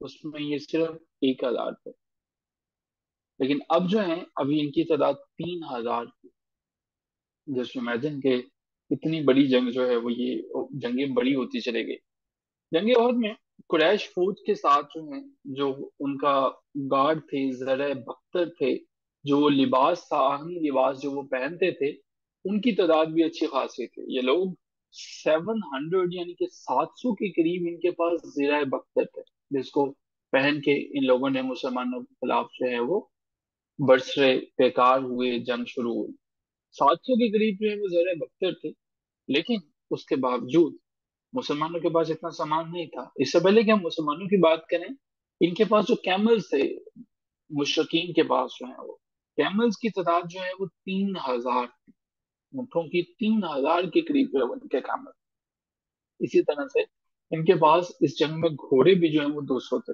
उसमें ये सिर्फ़ एक हज़ार थे लेकिन अब जो है, अभी इनकी तादाद तीन हज़ार जस्ट इमेजिन के इतनी बड़ी जंग जो है, वो ये जंगें बड़ी होती चले गई। जंग अहद में कुरैश फौज के साथ जो है, जो उनका गार्ड थे जर बख्तर थे, जो लिबास था आहनी लिबास जो वो पहनते थे, उनकी तादाद भी अच्छी खासी थी। ये लोग सेवन हंड्रेड यानी कि सात सौ के करीब इनके पास जरा बख्तर थे। जिसको पहन के इन लोगों ने मुसलमानों के खिलाफ जो है वो बरसरे बेकार हुए, जंग शुरू हुई। सात सौ के करीब जो है वो जरा बख्तर थे, लेकिन उसके बावजूद मुसलमानों के पास इतना सामान नहीं था। इससे पहले कि हम मुसलमानों की बात करें, इनके पास जो कैमल्स थे, मुशरकिन के पास जो है वो कैमल्स की तादाद जो है वो तीन हज़ार थी। ऊँटों की तीन हज़ार के करीब जो है उनके कैमल इसी तरह से इनके पास इस जंग में घोड़े भी जो है वो दो सौ थे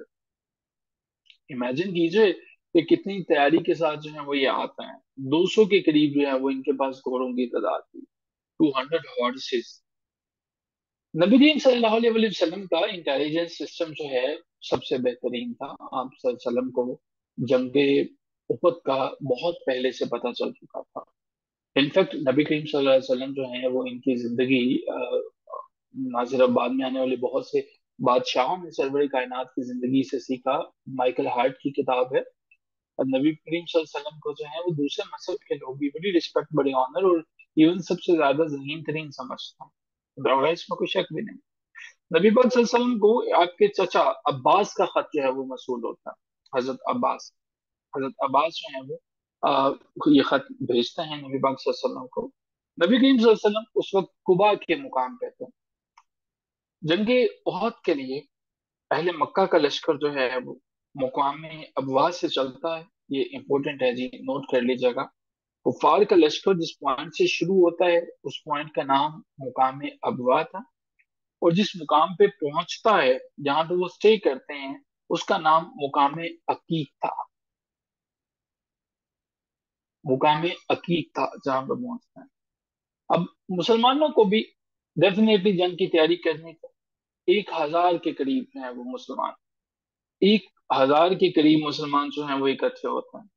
इमेजिन कीजिए कि कितनी तैयारी के साथ जो है वो ये आते हैं। 200 के करीब जो है वो इनके पास घोड़ों की तादाद थी। 200 हॉर्सेस नबी वसल्लम का इंटेलिजेंस सिस्टम जो है सबसे बेहतरीन था। आप वसल्लम को जंग उहद का बहुत पहले से पता चल चुका था। इनफैक्ट नबी करीम सल्लल्लाहु अलैहि वसल्लम जो है वो इनकी ज़िंदगी बाद में आने वाले बहुत से बादशाहों ने सरवर कायनात की ज़िंदगी से सीखा। माइकल हार्ट की किताब है। और नबी करीम वसल्लम को जो है वो दूसरे मसहब के लोग भी बड़ी रिस्पेक्ट बड़े ऑनर और इवन सबसे ज़्यादा जहीन तरीन समझता हूँ। इसमें कोई शक भी नहीं। नबी पाक वसल्लम को आपके चचा अब्बास का खत जो है वो मसूल होता है हज़रत अब्बास। हज़रत अब्बास जो है वो आ, ये खत भेजते हैं नबी पाक वसल्लम को। नबी करीम उस वक्त कुबा के मुकाम पे थे। जंगे उहद के लिए पहले मक्का का लश्कर जो है, वो मुकाम अबवा से चलता है। ये इम्पोर्टेंट है जी नोट कर लीजिएगा। कुफार का लश्कर जिस पॉइंट से शुरू होता है, उस पॉइंट का नाम मुकाम अबवा था। और जिस मुकाम पे पहुँचता है, जहाँ पे वो स्टे करते हैं, उसका नाम मुकाम अकीक था। मुकाम अकीक था, जहाँ पे पहुँचता है। अब मुसलमानों को भी डेफिनेटली जंग की तैयारी करनी थी एक हज़ार के करीब है वो मुसलमान। एक हज़ार के करीब मुसलमान जो हैं वो इकट्ठे होते हैं।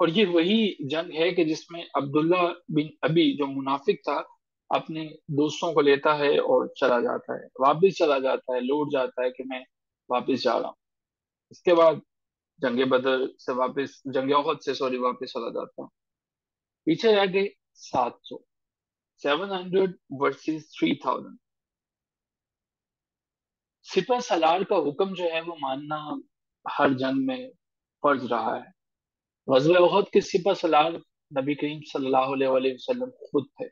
और ये वही जंग है कि जिसमें अब्दुल्ला बिन अभी जो मुनाफिक था, अपने दोस्तों को लेता है और चला जाता है। वापस चला जाता है, लौट जाता है कि मैं वापस जा रहा हूँ। इसके बाद जंग बदर से वापस, जंग अहद से सॉरी वापस चला जाता हूँ। पीछे रह गए सात सौ। Seven hundred versus three thousand. सिपा सलार का हुक्म जो है वो मानना हर जंग में फ़र्ज़ रहा है। गजब बहुत के सिपा सलार नबी करीम सल्लल्लाहु वसल्लम खुद थे।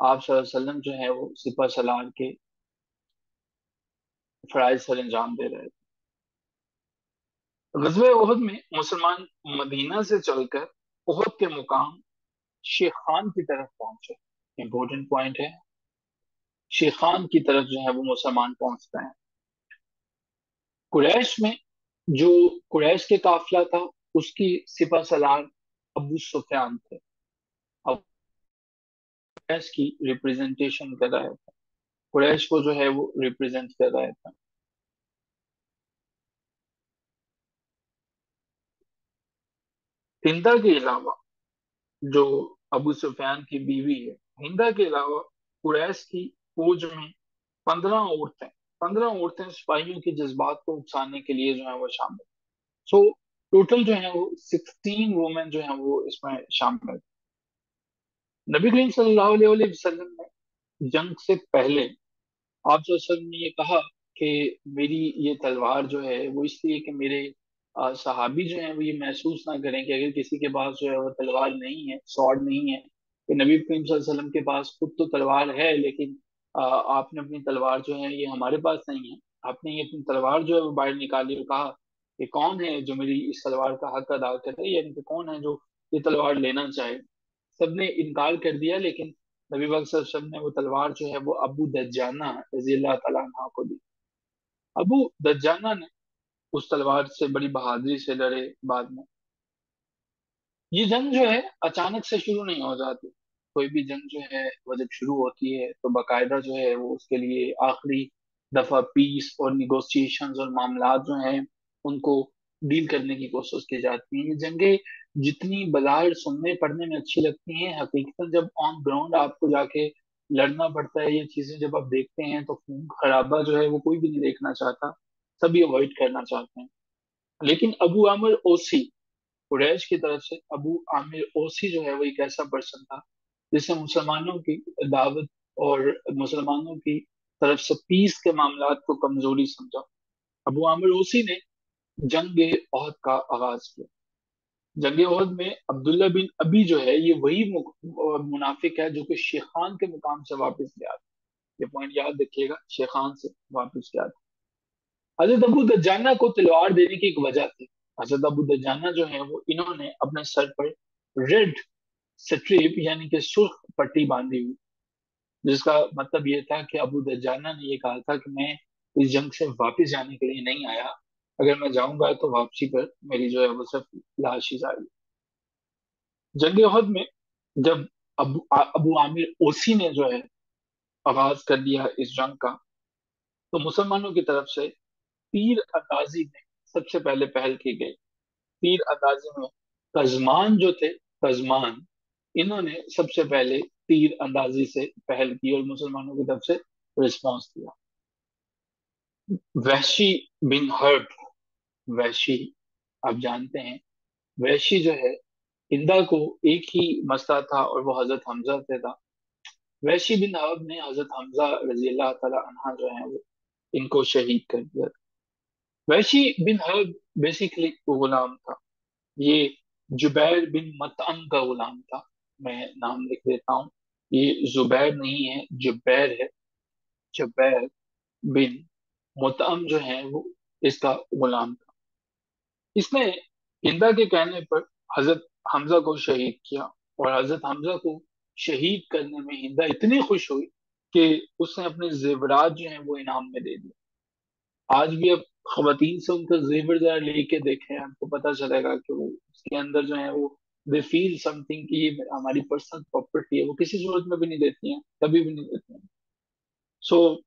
आप वसल्लम जो है वो सिपा सलार के फ़राइज सर अंजाम दे रहे थे। गजब उहद में मुसलमान मदीना से चलकर उहद के मुकाम शेख खान की तरफ़ पहुँचे। इम्पोर्टेंट पॉइंट है। शेख खान की तरफ़ जो है वो मुसलमान पहुँचते हैं। कुरैश में जो कुरैश के काफिला था, उसकी सिपा सलार अबू सुफियान थे। अब कुरैश की रिप्रेजेंटेशन कर रहे थे कुरैश को जो है वो रिप्रेजेंट कर रहे थे हिंदा के अलावा जो अबू सुफियान की बीवी है, हिंदा के अलावा कुरैश की फौज में पंद्रह औरतें पंद्रह औरतें सिपाहियों के जज्बात को उकसाने के लिए जो है वो शामिल सो so, टोटल जो है वो सिक्सटीन वुमेन जो है वो इसमें शामिल नबी करीम सल्लल्लाहु अलैहि वसल्लम ने जंग से पहले आप ने ये कहा कि मेरी ये तलवार जो है वो इसलिए कि मेरे सहाबी जो है वो ये महसूस ना करें कि अगर किसी के पास जो है वो तलवार नहीं है सॉर्ड नहीं है कि नबी करीम वसल्लम के पास खुद तो तलवार है लेकिन आपने अपनी तलवार जो है, ये हमारे पास नहीं है। आपने ये अपनी तलवार जो है, वो बाहर निकाली और कहा कि कौन है जो मेरी इस तलवार का हक अदा करे, यानी कि कौन है जो ये तलवार लेना चाहे। सबने इनकार कर दिया, लेकिन नबी वसल्लम ने वो तलवार जो है, वो अबू दज्जाना रज़ी अल्लाह को दी। अबू दज्जाना ने उस तलवार से बड़ी बहादुरी से लड़े बाद में। ये जंग जो है, अचानक से शुरू नहीं हो जाती। कोई भी जंग जो है, वो जब शुरू होती है तो बाकायदा जो है, वो उसके लिए आखिरी दफ़ा पीस और निगोसिएशन और मामला जो हैं, उनको डील करने की कोशिश की जाती है। ये जंगें जितनी बाज़ार सुनने, पढ़ने में अच्छी लगती हैं हकीकत जब ऑन ग्राउंड आपको जाके लड़ना पड़ता है, ये चीज़ें जब आप देखते हैं तो खून खराबा जो है, वो कोई भी नहीं देखना चाहता, सभी अवॉइड करना चाहते हैं। लेकिन अबू आमिर ओसी, कुरैश की तरफ़ से अबू आमिर ओसी जो है, वो एक ऐसा पर्सन था जिसने मुसलमानों की दावत और मुसलमानों की तरफ़ से पीस के मामला को कमज़ोरी समझा। अबू आमिर ओसी ने जंग ओहद का आगाज़ किया। जंग ओहद में अब्दुल्ला बिन अबी जो है, ये वही मुनाफिक है जो कि शेखान के मुकाम से वापस गया था। ये पॉइंट याद रखिएगा, शेखान से वापस गया था। हज़रत अबू दजाना को तलवार देने की एक वजह थी। हज़रत अबू दजाना जो है, वो इन्होंने अपने सर पर रेड स्ट्रिप यानी कि सुर्ख पट्टी बांधी हुई। जिसका मतलब ये था कि अबू दजाना ने ये कहा था कि मैं इस जंग से वापस जाने के लिए नहीं आया। अगर मैं जाऊँगा तो वापसी पर मेरी जो है वो सब लाश ही जाएगी। जंग में जब अबू अबू आमिर ओसी ने जो है आगाज़ कर दिया इस जंग का तो मुसलमानों की तरफ़ से तीर अंदाजी में सबसे पहले पहल की गई। तीर अंदाजी में कजमान जो थे, कजमान इन्होंने सबसे पहले तीर अंदाजी से पहल की और मुसलमानों की तरफ़ से रिस्पांस दिया वैशी बिन हर्ब, वैशी, आप जानते हैं, वैशी जो है, इंदा को एक ही मसला था और वो हज़रत हमजा से था। वैशी बिन हर्ब ने हज़रत हमजा रज़ी अल्लाह जो है वो इनको शहीद कर दिया। वैशी बिन हर्ब बेसिकली गुलाम था। ये जुबैर बिन मतअम का गुलाम था। मैं नाम लिख देता हूँ। ये जुबैर नहीं है, जुबैर है। जुबैर बिन मुतअम जो है, वो इसका गुलाम था। इसने हिंदा के कहने पर हज़रत हमजा को शहीद किया और हज़रत हमजा को शहीद करने में हिंदा इतनी खुश हुई कि उसने अपने जेवरात जो है, वो इनाम में दे दिए। आज भी अब खातन से उनका जेवर जरा लेके देखें, आपको पता चलेगा कि वो उसके अंदर जो है, वो दे फील समथिंग कि ये हमारी पर्सनल प्रॉपर्टी है वो किसी सूरत में भी नहीं देती हैं कभी भी नहीं देती हैं। सो so,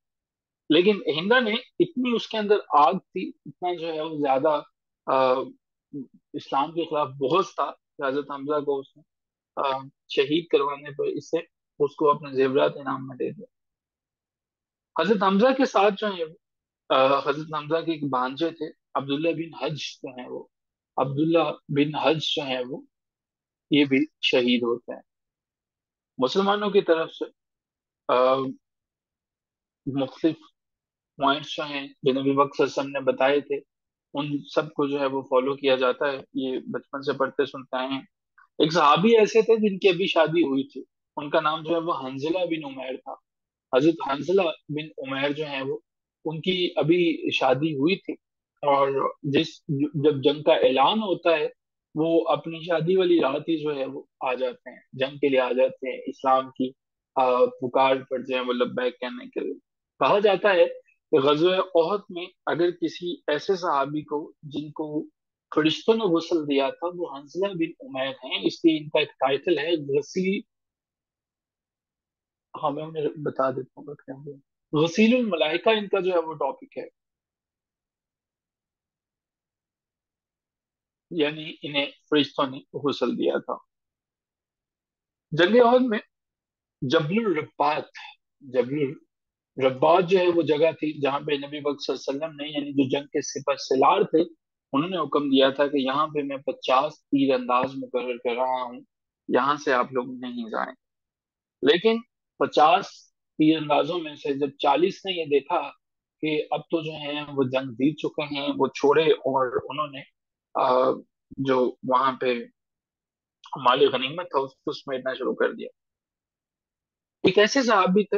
लेकिन हिंदा ने इतनी उसके अंदर आग थी इतना जो है वो ज़्यादा इस्लाम के खिलाफ बहुत था हज़रत हमजा को उसने शहीद करवाने पर इससे उसको अपने जेवरात इनाम में दे दिया। हज़रत हमजा के साथ जो है हज़रत हमजा के एक भांजे थे अब्दुल्ला बिन हज जो है वो अब्दुल्ला बिन हज जो है वो ये भी शहीद होते हैं। मुसलमानों की तरफ़ से मुख्तलिफ़ पॉइंट्स जो हैं जो नबी वक्त ने बताए थे, उन सबको जो है वो फॉलो किया जाता है। ये बचपन से पढ़ते सुनते आए हैं। एक सहाबी ऐसे थे, जिनकी अभी शादी हुई थी। उनका नाम जो है वो हंजला बिन उमैर था। हज़रत हंजला बिन उमैर जो है वो, उनकी अभी शादी हुई थी। और जिस, जब जंग का ऐलान होता है वो अपनी शादी वाली रात ही जो है वो आ जाते हैं, जंग के लिए आ जाते हैं, इस्लाम की पुकार पर जो है वो लब्बैक कहने के लिए। कहा जाता है कि गजो ओहद में अगर किसी ऐसे सहाबी को, जिनको फरिश्तों ने गुसल दिया था, वो हंसला बिन उमैर हैं, इसलिए इनका एक टाइटल है गसी हाँ मैं उन्हें बता देता हूँ गसील मलाइका इनका जो है वो टॉपिक है। यानी इन्हें फरिश्तों ने गुसल दिया था। जंग में जबलुल रब्बात जबलुल रब्बात जो है वो जगह थी जहाँ पे नबी वसल्लम ने, यानी जो जंग के सिपह सिलार थे, उन्होंने हुक्म दिया था कि यहाँ पे मैं पचास तीर अंदाज मुकर कर रहा हूँ, यहाँ से आप लोग नहीं जाए। लेकिन पचास तीर अंदाजों में से जब चालीस ने ये देखा कि अब तो जो है वो जंग जीत चुके हैं, वो छोड़े और उन्होंने जो वहाँ पे माली गनीमत था उसको समेटना शुरू कर दिया। एक ऐसे साहबी थे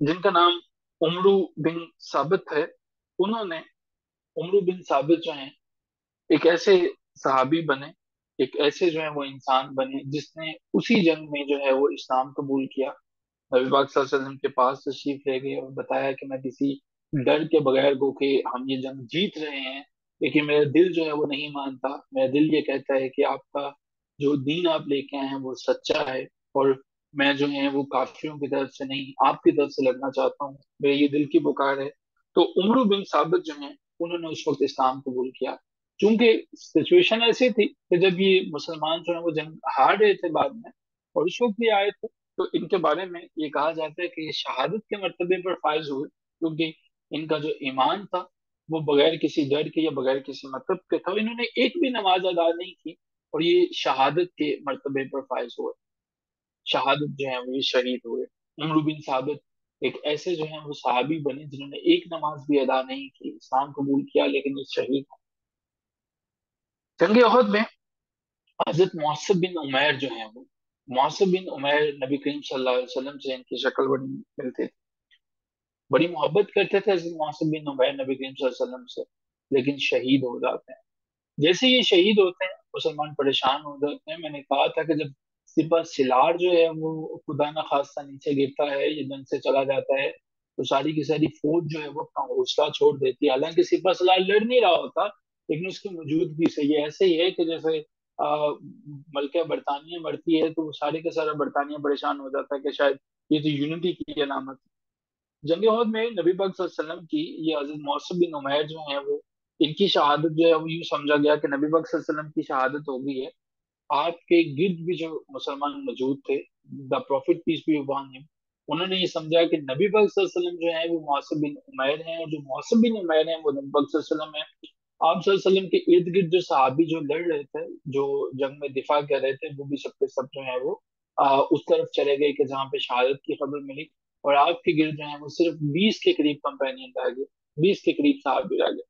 जिनका नाम उमरू बिन साबित है। उन्होंने उमरू बिन साबित जो है, एक ऐसे सहाबी बने, एक ऐसे जो है वो इंसान बने, जिसने उसी जंग में जो है वो इस्लाम कबूल किया। नबी पाक वसल्लम के पास तशरीफ़ ले गए और बताया कि मैं किसी डर के बगैर गो के हम ये जंग जीत रहे हैं। लेकिन मेरा दिल जो है वो नहीं मानता। मेरा दिल ये कहता है कि आपका जो दीन आप लेके आए हैं वो सच्चा है और मैं जो है वो काफियों की तरफ़ से नहीं, आपकी तरफ़ से लड़ना चाहता हूँ। मेरे ये दिल की पुकार है। तो उम्र बिन साबित जो है, उन्होंने उस वक्त इस्लाम कबूल किया। चूँकि सिचुएशन ऐसी थी कि जब ये मुसलमान जो है वो जंग हार रहे थे बाद में और उस वक्त भी आए थे तो इनके बारे में ये कहा जाता है कि ये शहादत के मरतबे पर फायज हुए क्योंकि इनका जो ईमान था वो बगैर किसी डर के या बगैर किसी मतलब के था, इन्होंने एक भी नमाज़ अदा नहीं की और ये शहादत के मरतबे पर फायज हुए। शहादत जो है वो ये शहीद हुए। उमर बिन साबित एक ऐसे जो है वो सहाबी बने जिन्होंने एक नमाज़ भी अदा नहीं की, इस्लाम कबूल किया लेकिन ये शहीद जंग अहद में हज़रत मौसब बिन उमैर जो है वो मौसब बिन उमैर नबी करीम सल्लल्लाहु अलैहि वसल्लम से इनकी शक्ल बड़ी मिलती थी। बड़ी मोहब्बत करते थे बिन उमैर नबी करीम से, लेकिन शहीद हो जाते हैं। जैसे ये शहीद होते हैं, मुसलमान परेशान हो जाते हैं। मैंने कहा था कि जब सिपा सिलार जो है, वो खुदा न खास्ता नीचे गिरता है, ये जंग से चला जाता है तो सारी की सारी फौज जो है, वो अपना हौसला छोड़ देती है। हालाँकि सिपा सलार लड़ नहीं रहा होता, लेकिन उसकी मौजूदगी से ये ऐसे ही है कि जैसे मलका बरतानिया मरती है तो सारे के सारा बरतानिया परेशान हो जाता है कि शायद ये तो यूनिटी की अलामत जंग में नबी पाक वसल्लम की ये हज़रत मौसम बिन उमैर जो है वो इनकी शहादत जो है वो यूँ समझा गया कि नबी पाक वसल्लम की शहादत हो गई है। आपके गिर्द भी जो मुसलमान मौजूद थे द प्रॉफिट पीस भी upon him उन्होंने ये समझा कि नबी पाक वसल्लम जो है वो मौसम बिन उमैर हैं और जो मौसम बिन उमैर हैं वो नबी पाक वसल्लम है। आप वसल्लम के इर्द गिर्द जो सहाबी जो लड़ रहे थे जो जंग में दिफा कर रहे थे वो भी सबके सब जो है वो आ, उस तरफ़ चले गए कि जहाँ पे शहादत की खबर मिली। और आपके गिर जो है वो सिर्फ़ बीस के करीब कंपेनियन रह गए, बीस के करीब सहाबी रह गए।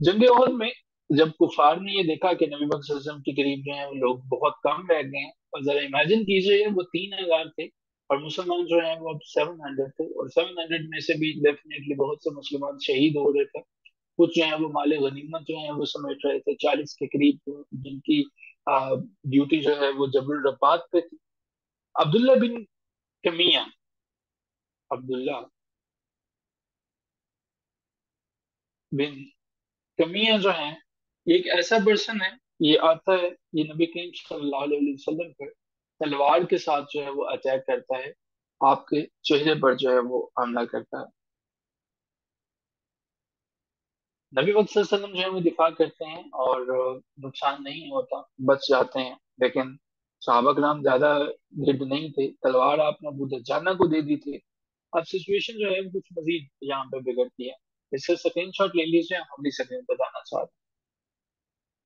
जंग अहद में जब कुफार ने ये देखा कि नबी वसल्लम के करीब जो है, वो लोग बहुत कम रह गए हैं, और जरा इमेजिन कीजिए, वो तीन हज़ार थे, और मुसलमान जो है, वो अब सेवन हंड्रेड थे, और सेवन हंड्रेड में से भी डेफिनेटली बहुत से मुसलमान शहीद हो रहे थे। कुछ जो है, वो माले गनीमत जो है, वो समेट रहे थे, चालीस के करीब जिनकी ड्यूटी जो है, वो जबल पे थी। अब्दुल्ला बिन कमिया अब्दुल्ला बिन कमिया जो है, एक ऐसा पर्सन है, ये आता है, ये नबी करीम सल्लल्लाहु अलैहि वसल्लम पर, तलवार के साथ जो है वो अटैक करता है, आपके चेहरे पर जो है वो हमला करता है। नबी वसल्लम जो है वो दिफा करते हैं और नुकसान नहीं होता, बच जाते हैं। लेकिन सहाबा कराम ज़्यादा गिरद नहीं थे, तलवार आपने अबू जाना को दे दी थी अब सिचुएशन जो है, वो कुछ मजीद यहाँ पे बिगड़ती है। इससे स्क्रीन शॉट ले लीजिए, हम अगली स्क्रीन बताना चाहते हैं।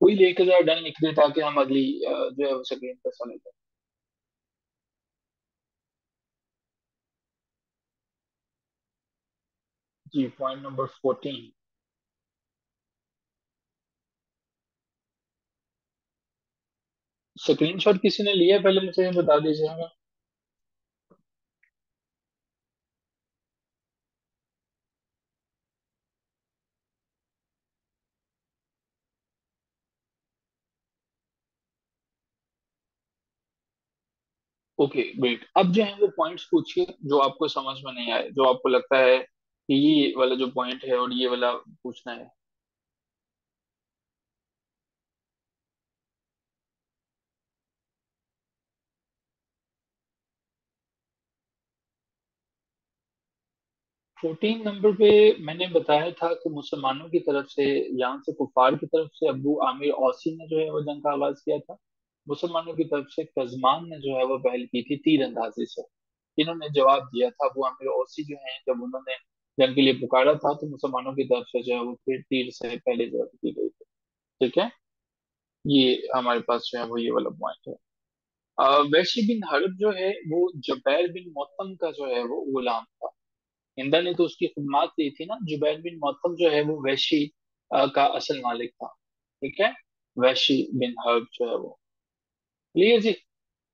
कोई लेके जाए डन दे ताकि हम अगली जो है वो स्क्रीन पर समझ जाए। जी पॉइंट नंबर फोर्टीन स्क्रीनशॉट किसी ने लिया पहले मुझे बता दीजिएगा ओके वेट अब जो है वो पॉइंट्स पूछिए, जो आपको समझ में नहीं आए, जो आपको लगता है कि ये वाला जो पॉइंट है और ये वाला पूछना है। फोर्टीन नंबर पे मैंने बताया था कि मुसलमानों की तरफ़ से, यहाँ से कुफार की तरफ़ से अबू आमिर औसी ने जो है वो जंग का आगाज़ किया था। मुसलमानों की तरफ़ से कजमान ने जो है वो पहल की थी तीर अंदाजी से। इन्होंने जवाब दिया था अबू आमिर औसी जो है, जब उन्होंने जंग के लिए पुकारा था तो मुसलमानों की तरफ़ से जो है वो फिर तीर से पहले जवाब की गई थी। ठीक है? ये हमारे पास जो है वो ये वाला पॉइंट है। वैशी बिन हर्ब जो है, वो जुबैर बिन मोतम का जो है वो गुलाम था। हिंदा ने तो उसकी खदमात ली थी ना, जुबैर बिन मोतम जो है वो वैशी का असल मालिक था। ठीक है? वैशी बिन हर्ब जो है वो। क्लियर जी,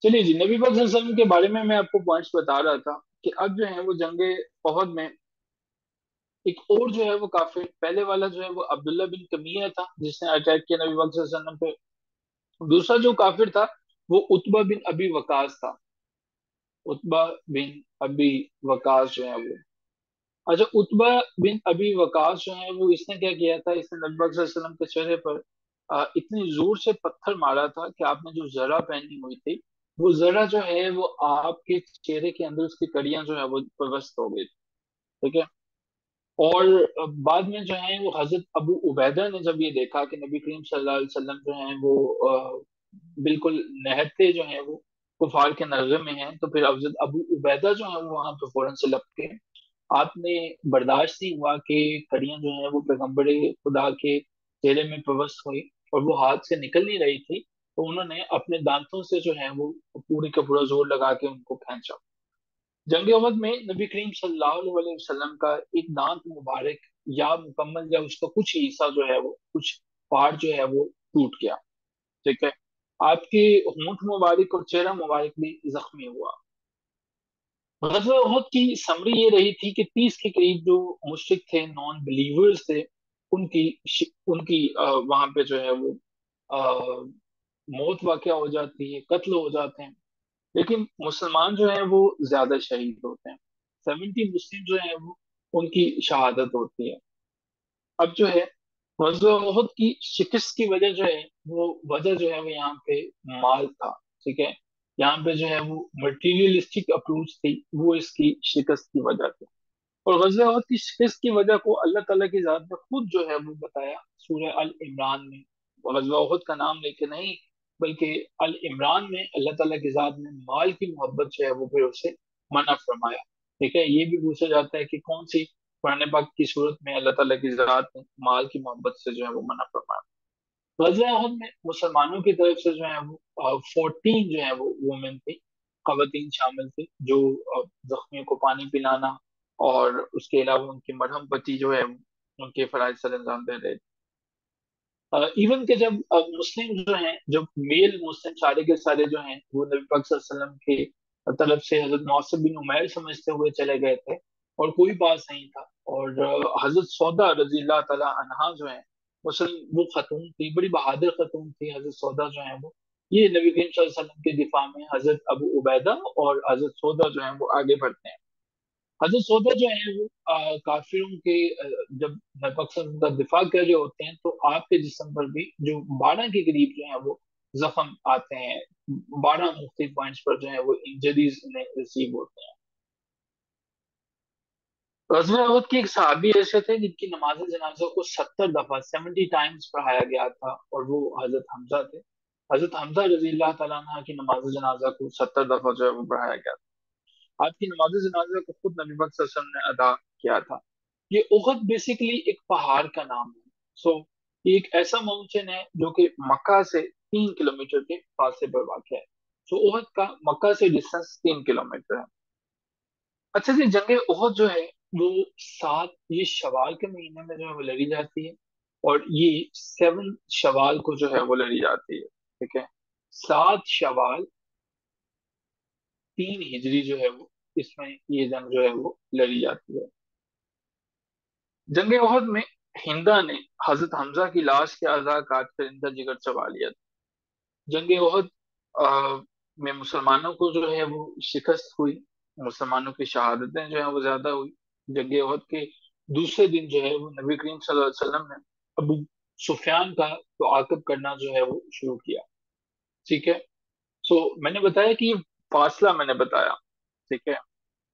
चलिए जी, नबी पाक वसल्लम के बारे में मैं आपको पॉइंट्स बता रहा था कि अब जो है वो जंगे ओहद में एक और जो है वो काफिर पहले वाला जो है वो अब्दुल्ला बिन कमिया था, जिसने अटैक किया नबी पाक वसल्लम पे। दूसरा जो काफिर था, वो उतबा बिन अबी वकास था। उतबा बिन अबी वकास जो है वो। अच्छा उतबा बिन अबी वकास जो है वो इसने क्या किया था? इसने नबी पाक वसल्लम के चेहरे पर इतनी ज़ोर से पत्थर मारा था कि आपने जो जरा पहनी हुई थी, वो जरा जो है, वो आपके चेहरे के अंदर उसकी कड़ियाँ जो है, वो पवस्त हो गई थी। ठीक है? और बाद में जो है, वो हज़रत अबू उबैदा ने जब ये देखा कि नबी करीम सल्लल्लाहु अलैहि वसल्लम जो है, वो बिल्कुल नहते जो है, वो कुफार के नज़र में हैं तो फिर हज़रत अबू उबैदा जो है, वो वहाँ पे फ़ौरन से लपके। आपने बर्दाश्त नहीं हुआ कि कड़ियाँ जो है, वो पैगंबर खुदा के चेहरे में प्रवस्त हुई। और वो हाथ से निकल नहीं रही थी तो उन्होंने अपने दांतों से जो है वो पूरी का पूरा ज़ोर लगा के उनको खींचा जंग अहद में नबी करीम अलैहि वसल्लम का एक दांत मुबारक या मुकम्मल या उसका कुछ हिस्सा जो है वो, कुछ पार्ट जो है वो टूट गया। ठीक है? आपके होंठ मुबारक और चेहरा मुबारक भी जख्मी हुआ। गज़वा उहद की समरी ये रही थी कि तीस के करीब जो मुश्रिक थे नॉन बिलीवर्स थे उनकी उनकी वहाँ पे जो है वो आ, मौत वाक़ हो जाती है कत्ल हो जाते हैं। लेकिन मुसलमान जो है वो ज़्यादा शहीद होते हैं। सेवेंटी मुस्लिम जो है वो उनकी शहादत होती है। अब जो है गज़वा की शिकस्त की वजह जो है वो वजह जो है वो यहाँ पे माल था ठीक है? यहाँ पे जो है वो मटेरियलिस्टिक अप्रोच थी वो इसकी शिकस्त की वजह थी। और गज़वा की शिकस्त की वजह को अल्लाह ताला की जात ने खुद जो है वो बताया सूरह अल इमरान में। गज़वा का नाम लेके नहीं, बल्कि अल इमरान में अल्लाह ताला की जात ने माल की मोहब्बत जो है वो फिर उसे मना फरमाया। ठीक है, ये भी पूछा जाता है कि कौन सी कुरान पाक की सूरत में अल्लाह ताला की जात ने माल की मोहब्बत से जो है वो मना फरमाया। गज़वा अहद में मुसलमानों की तरफ़ से जो है वो फोर्टीन जो है वो वुमेन थी, खवतीन शामिल थी, जो जख्मियों को पानी पिलाना और उसके अलावा उनकी मरहम पति जो है, उनके फराज सर अंजाम दे रहे थे। इवन के जब मुस्लिम जो हैं, जब मेल मुस्लिम सारे के सारे जो हैं, वो नबी पाक वसल्लम के तरफ़ से हज़रत नौसब बिन उमैर समझते हुए चले गए थे, और कोई पास नहीं था। और हज़रत सौदा रज़ी अल्लाह जो है, मुस्लिम, वो खतून थी, बड़ी बहादुर खतून थी हज़रत सौदा जो है वो। ये नबी करीम वसल्लम के दिफा में हज़रत अबू उबैदा और हज़रत सौदा जो है वो आगे बढ़ते हैं। हज़रत सौदा जो है वो काफिरों के जब नबी का दिफा कर रहे होते हैं तो आपके जिसम पर भी जो बारह के करीब जो है वो जख्म आते हैं। बारह मुख्तलिफ़ पॉइंट्स पर जो है वो इंजरीज उन्हें रिसीव होते हैं। उहद के एक सहाबी ऐसे थे जिनकी नमाज़ जनाजा को सत्तर दफ़ा सेवेंटी टाइम्स पढ़ाया गया था, और वो हज़रत हमजा थे। हज़रत हमजा रज़ी अल्लाह की नमाज़ जनाजा को सत्तर दफ़ा जो है वो पढ़ाया गया था। आपकी नमाज़ जनाजा को खुद नबी वसल्लम ने अदा किया था। ये उहद बेसिकली एक पहाड़ का नाम है। सो ये एक ऐसा माउंटेन है जो कि मक्का से तीन किलोमीटर के फासले पर वाक़ है। सो so, उहद का मक्का से डिस्टेंस तीन किलोमीटर है। अच्छा जी जंग उहद जो है वो सात ये शवाल के महीने में जो है वो लड़ी जाती है और ये सेवन शवाल को जो है वो लड़ी जाती है। ठीक है? सात शवाल तीन हिजरी जो है वो, इसमें ये जंग जो है वो लड़ी जाती है। जंग उहद में हिंदा ने हज़रत हमजा की लाश के आज़ाद काट कर इनका जिगर चबा लिया था। जंग उहद में मुसलमानों को जो है वो शिकस्त हुई, मुसलमानों की शहादतें जो है वो ज़्यादा हुई। जंग उहद के दूसरे दिन जो है वो नबी करीम वसल्लम ने अबू सुफियान का तो आकब करना जो है वो शुरू किया। ठीक है? सो मैंने बताया कि ये फासला मैंने बताया, ठीक है?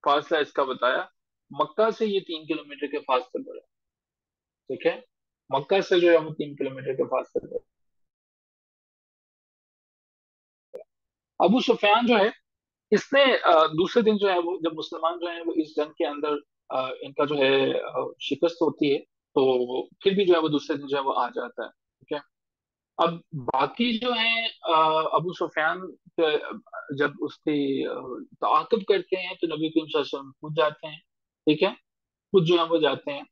फासला इसका बताया, मक्का से ये तीन किलोमीटर के फासले पर है, ठीक है? मक्का से जो है वो तीन किलोमीटर के फासले पर अबू सुफियान जो है, इसने दूसरे दिन जो है वो, जब मुसलमान जो है वो इस जंग के अंदर इनका जो है शिकस्त होती है तो फिर भी जो है वो दूसरे दिन जो है वो आ जाता है। अब बाकी जो है अबू सुफियान जब उसकी ताक़ब करते हैं तो नबी करीम वसल्लम खुद जाते हैं, ठीक है? खुद जो है वो जाते हैं।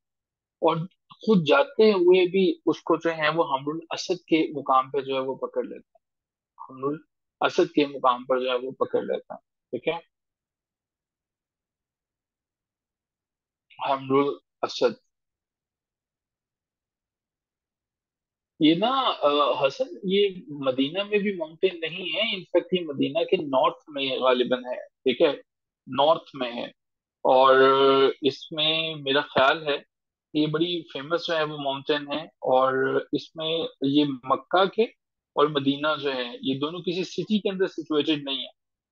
और खुद जाते हुए भी उसको जो है वो हमरुल असद के मुकाम पर जो है वो पकड़ लेते हैं। हमरुल असद के मुकाम पर जो है वो पकड़ लेते हैं, ठीक है? हमरुल असद। ये ना हसन, ये मदीना में भी माउंटेन नहीं है, इनफैक्ट ये मदीना के नॉर्थ में गालिबन है, ठीक है? नॉर्थ में है। और इसमें मेरा ख्याल है, ये बड़ी फ़ेमस जो है वो माउंटेन है, और इसमें ये मक्का के और मदीना जो है, ये दोनों किसी सिटी के अंदर सिचुएटेड नहीं है।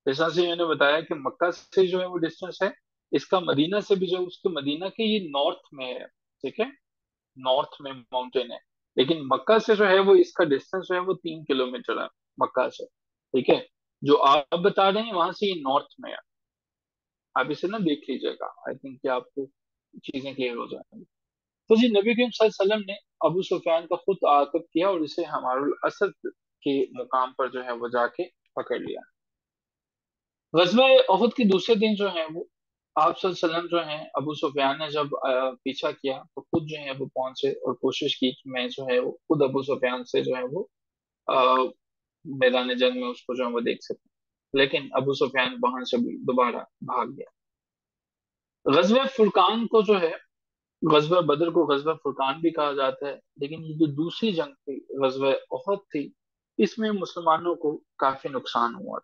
जैसा से मैंने बताया कि मक्का से जो है वो डिस्टेंस है, इसका मदीना से भी जो उसके मदीना के ये नॉर्थ में है, ठीक है? नॉर्थ में माउंटेन है। लेकिन मक्का से जो है वो इसका डिस्टेंस जो है वो तीन किलोमीटर है, मक्का से, ठीक है? जो आप बता रहे हैं वहाँ से ये नॉर्थ में है। आप इसे ना देख लीजिएगा आई थिंक आपको चीज़ें क्लियर हो जाएँगी। तो जी, नबी करीम वसल्लम ने अबू सुफियान का खुद आकब किया और इसे हमारुल असद के मुकाम पर जो है वो जाके पकड़ लिया। गजवा उहद के दूसरे दिन जो है वो आप वसल्लम जो है, अबू सुफियान ने जब पीछा किया तो खुद जो है वो पहुँचे और कोशिश की कि मैं जो है वो, खुद अबू सुफियान से जो है वो मैदान जंग में उसको जो है वो देख सकूँ। लेकिन अबू सुफियान वहाँ से भी दोबारा भाग गया। गजब फुरकान को जो है, गजवा बदर को गजवा फुरकान भी कहा जाता है, लेकिन ये जो दूसरी जंग थी गजब उहद थी, इसमें मुसलमानों को काफ़ी नुकसान हुआ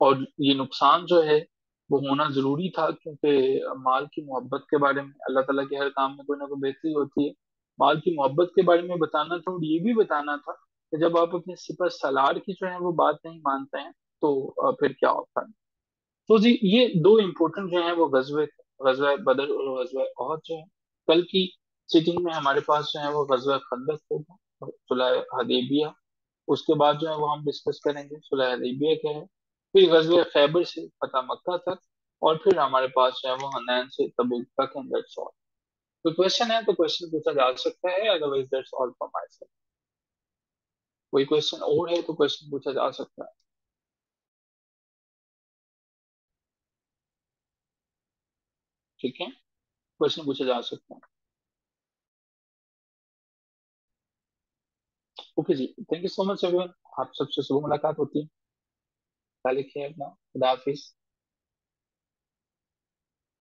और ये नुकसान जो है वो होना ज़रूरी था क्योंकि माल की मोहब्बत के बारे में, अल्लाह ताला के हर काम में कोई ना कोई बेहतरी होती है। माल की मोहब्बत के बारे में बताना था और ये भी बताना था कि जब आप अपने सिपह सलार की जो है वो बात नहीं मानते हैं तो फिर क्या होता है? तो जी, ये दो इम्पोर्टेंट जो है वो गजवे थे। गजवा बदर और गजवा ओहद जो है। कल की सिटिंग में हमारे पास जो है वो गजवा खंदक होगा सुलह हदीबिया। उसके बाद जो है वो हम डिस्कस करेंगे सुलह हदीबिया क्या है। फिर गजवे खैबर से फतह मक्का तक और फिर हमारे पास जो है वो हनैन से तबूक तक एंड दैट्स तो क्वेश्चन है तो क्वेश्चन पूछा जा सकता है otherwise that's all from my side कोई क्वेश्चन और है तो क्वेश्चन पूछा जा सकता है. ठीक है? क्वेश्चन पूछा जा सकता है. Okay ji thank you so much everyone आप सबसे सुबह मुलाकात होती है. ख्याल खेलना खुदा हाफिज